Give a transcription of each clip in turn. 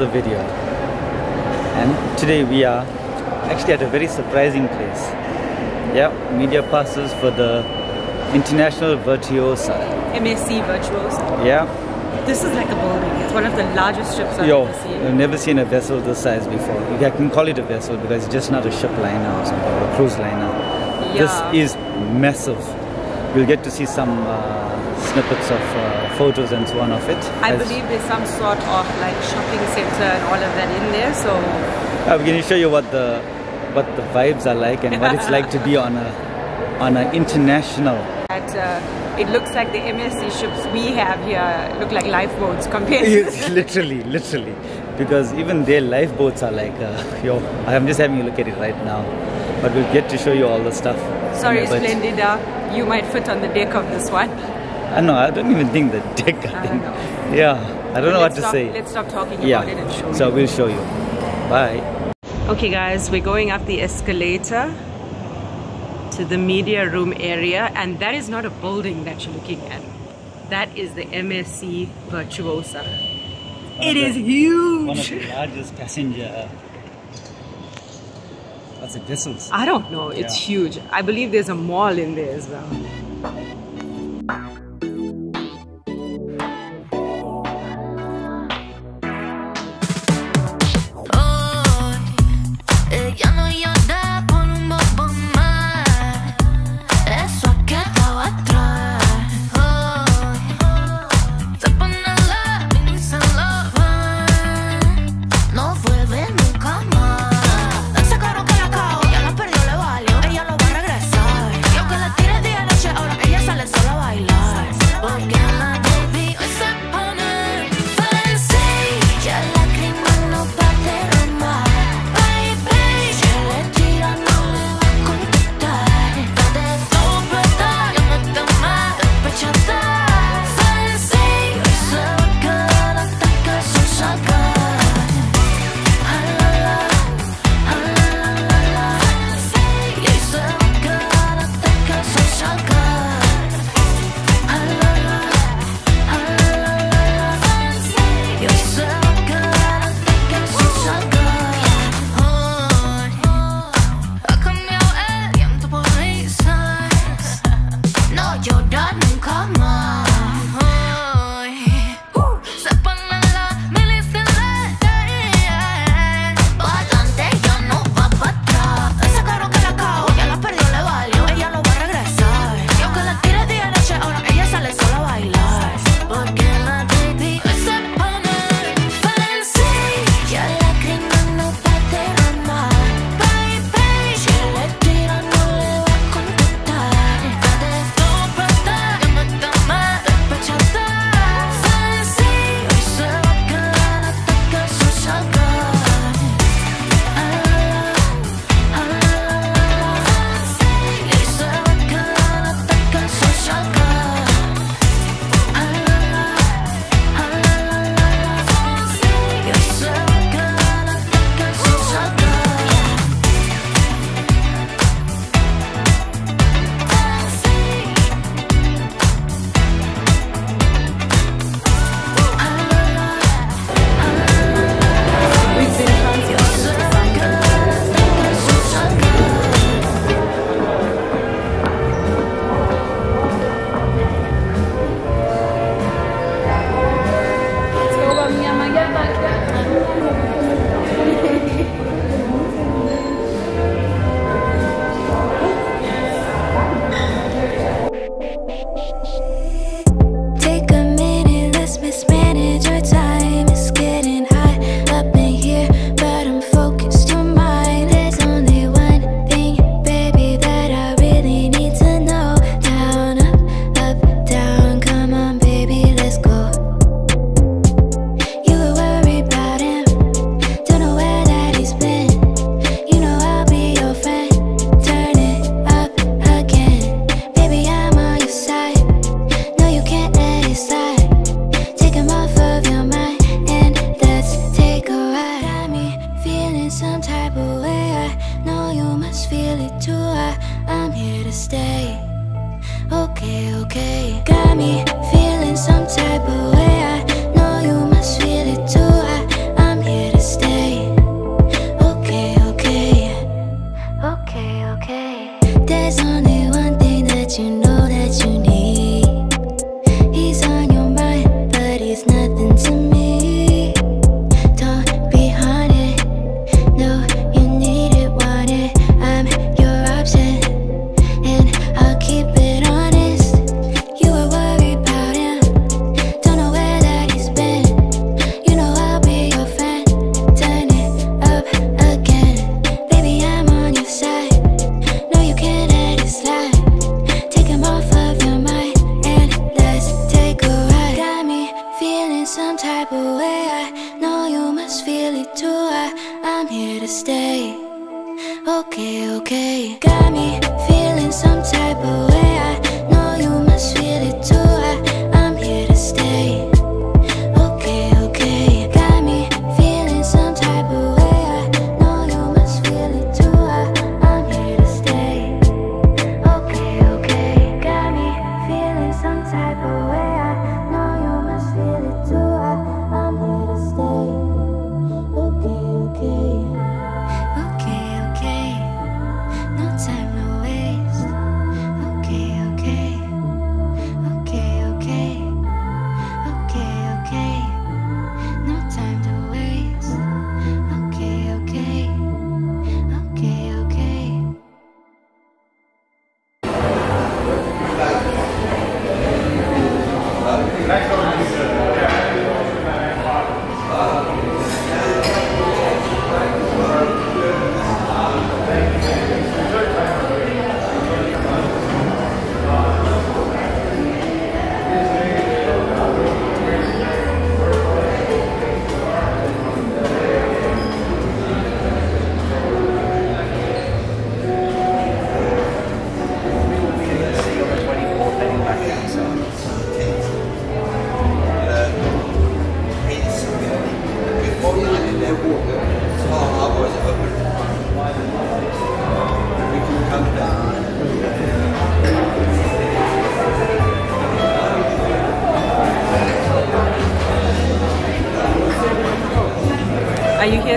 another video and today we are actually at a very surprising place yeah media passes for the international virtuosa MSC Virtuosa. yeah This is like a building. It's one of the largest ships I've yo ever seen. i've never seen a vessel this size before i can call it a vessel because it's just not a ship liner or something or a cruise liner Yeah. this is massive you'll get to see some uh, snippets of uh, photos and so on of it I believe there's some sort of like shopping center and all of that in there. So I'm going to show you what the what the vibes are like and what it's like to be on a on an international. that uh, it looks like the MSC ships we have here look like lifeboats compared to Yes, literally, literally, because even their lifeboats are like, uh, yo. I'm just having a look at it right now, but we'll get to show you all the stuff. Sorry, in. Splendida. You might fit on the deck of this one. I know. I don't even think the deck. I, I think. know. Yeah, I don't know what Let's to say. Let's stop talking yeah, about it and show so you. we'll show you. Bye. Okay, guys, we're going up the escalator to the media room area, and that is not a building that you're looking at. That is the MSC Virtuosa. It is One of huge. the largest passenger. What's a Vessels. I don't know. It's Yeah. huge. I believe there's a mall in there as well.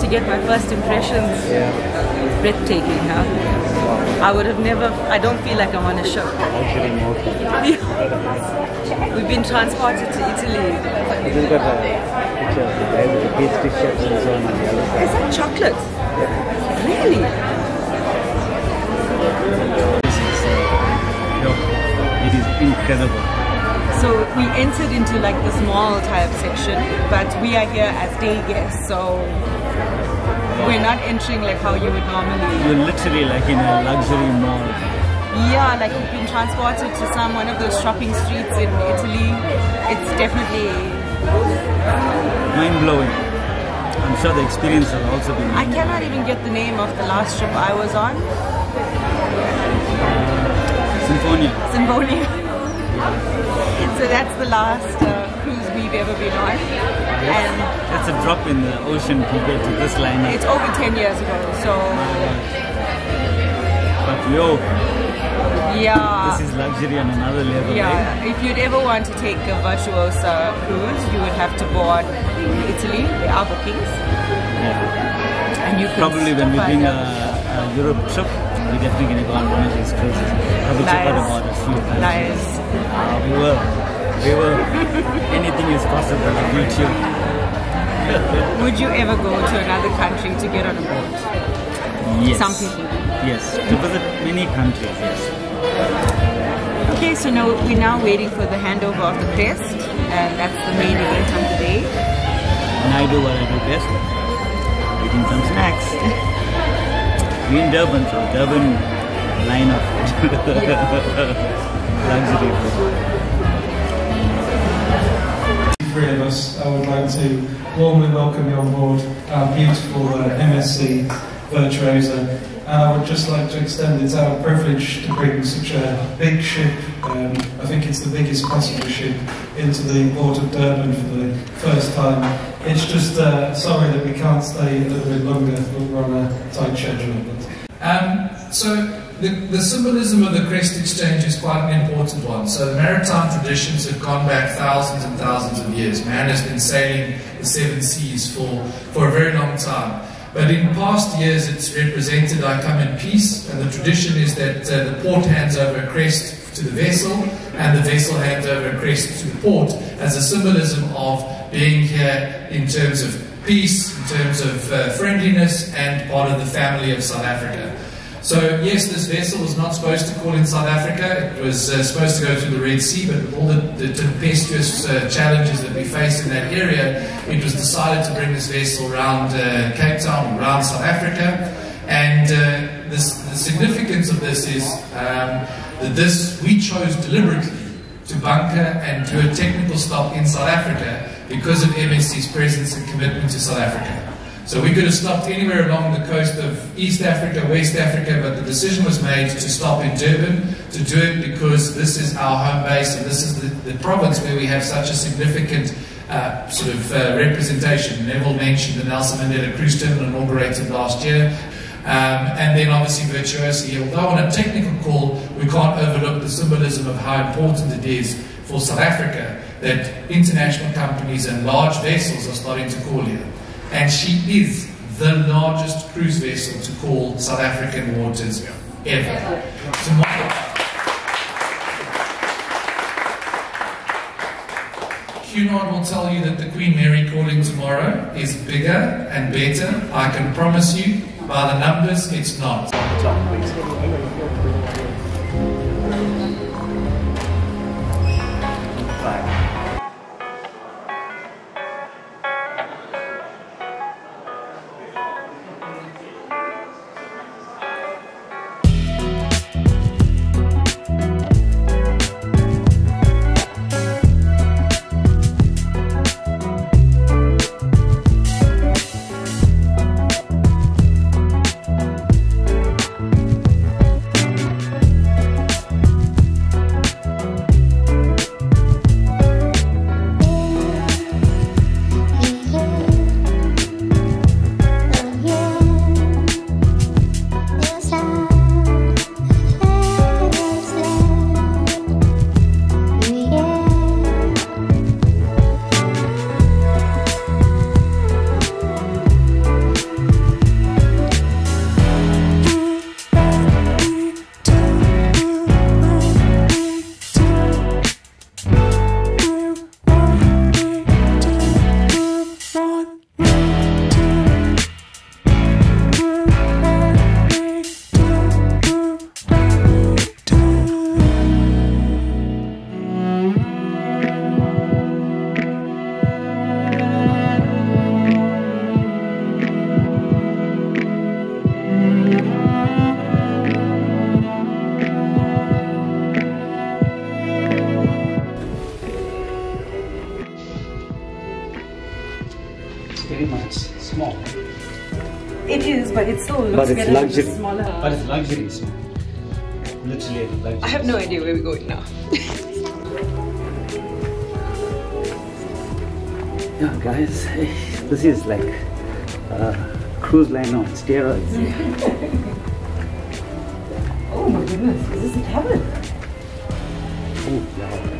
To get my first impressions? Yeah. Breathtaking, huh? I would have never, I don't feel like I'm on a show. We've been transported to Italy. I just got a picture of the guy with the pastry chefs and so on on the other side. Is that chocolate? Really? This is, uh, it is incredible. So we entered into like the small type section, but we are here as day guests, so we're not entering like how you would normally. You're literally like in a luxury mall. Yeah, like you've been transported to some one of those shopping streets in Italy. It's definitely. Mind blowing. I'm sure the experience will also be I cannot even get the name of the last trip I was on. Sinfonia. Sinfonia. so that's the last uh, cruise we've ever been on, and That's a drop in the ocean compared to this lineup. it's over 10 years ago. So But yo, yeah. this is luxury on another level. right? Yeah, if you'd ever want to take a Virtuosa cruise, you would have to board Italy. There are bookings, Yeah. and you Probably when we bring a, a Europe trip, we're definitely going to go on one of these cruises. Probably check out Nice. about a few. Nice. Ah, we will. We will. Anything is possible on YouTube. Would you ever go to another country to get on a boat? Yes. Some people. Yes. To visit many countries, yes. Okay, so now we're now waiting for the handover of the crest, and that's the main event of the day. And I do what I do best. Eating some snacks. we in Durban, so Durban line of luxury food. Three of us, I would like to warmly welcome you on board our beautiful uh, MSC Virtuosa. And I would just like to extend it's our privilege to bring such a big ship, um, I think it's the biggest passenger ship, into the port of Durban for the first time. It's just uh, sorry that we can't stay a little bit longer, we're on a tight schedule. But Um, so the, the symbolism of the crest exchange is quite an important one. So maritime traditions have gone back thousands and thousands of years. Man has been sailing the seven seas for, for a very long time. But in past years, it's represented I come in peace, and the tradition is that uh, the port hands over a crest to the vessel, and the vessel hands over a crest to the port as a symbolism of being here in terms of peace, in terms of uh, friendliness, and part of the family of South Africa. So, yes, this vessel was not supposed to call in South Africa. It was uh, supposed to go through the Red Sea, but all the, the tempestuous uh, challenges that we face in that area, it was decided to bring this vessel around uh, Cape Town, around South Africa. And uh, this, the significance of this is um, that this we chose deliberately to bunker and do a technical stop in South Africa because of MSC's presence and commitment to South Africa. So we could have stopped anywhere along the coast of East Africa, West Africa, but the decision was made to stop in Durban to do it because this is our home base and this is the, the province where we have such a significant uh, sort of uh, representation. Neville mentioned the Nelson Mandela Cruise Terminal inaugurated last year. Um, and then obviously Virtuosa. Although on a technical call, we can't overlook the symbolism of how important it is for South Africa that international companies and large vessels are starting to call here. And she is the largest cruise vessel to call South African waters ever. Tomorrow. Cunard will tell you that the Queen Mary calling tomorrow is bigger and better. I can promise you, by the numbers, it's not. It's small. It is, but it still looks But it's better than the luxury. smaller. But it's luxury small. Literally luxury. I have no idea where we're going now. Yeah, guys, this is like a cruise line on steroids. Oh my goodness, this is this a cabin? Oh, wow.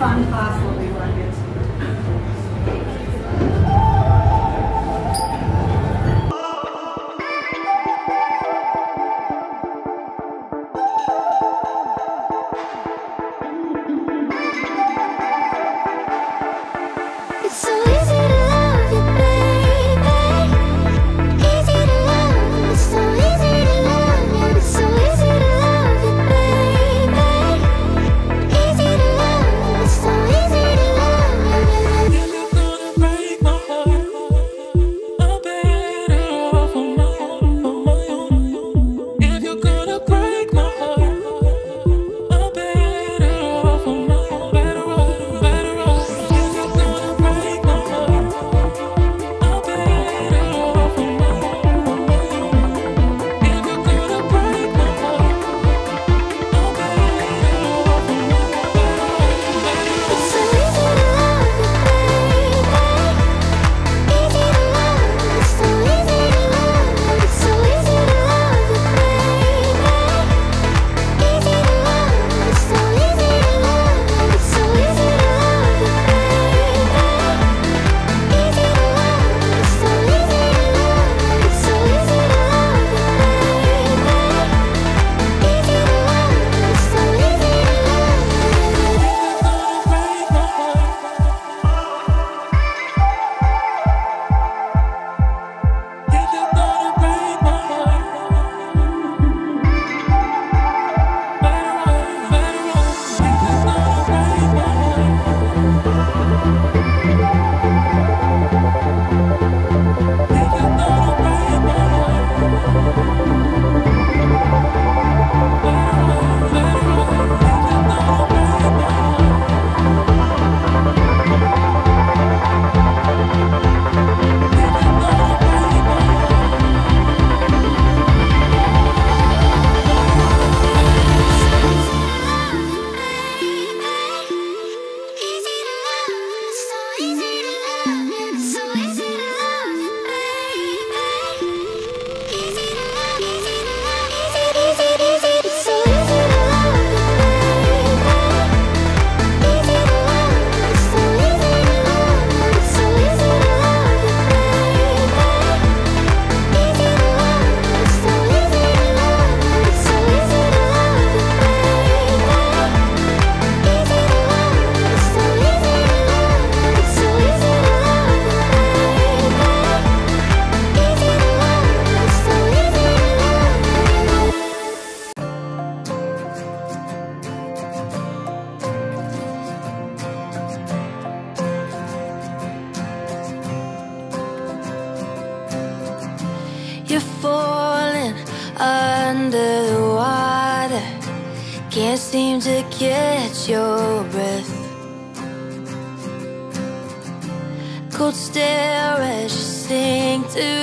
fun class will be.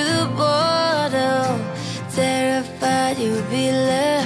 the bottle Terrified you'll be left.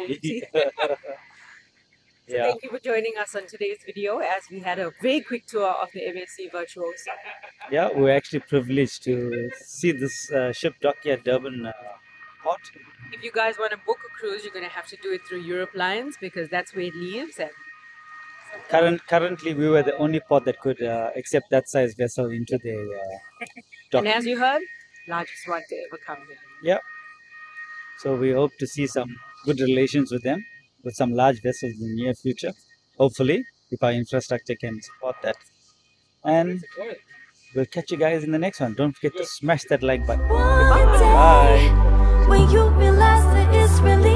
It's fine. yeah. Thank you for joining us on today's video as we had a very quick tour of the MSC Virtuosa. Yeah, we're actually privileged to see this uh, ship dock here at Durban uh, port. If you guys want to book a cruise, you're going to have to do it through Europe Lines because that's where it leaves. And Current, currently, we were the only port that could uh, accept that size vessel into the uh, dock. And as you heard, largest one to ever come here. Yeah. So we hope to see some good relations with them, with some large vessels in the near future. Hopefully, if our infrastructure can support that. And we'll catch you guys in the next one. Don't forget to smash that like button. Bye.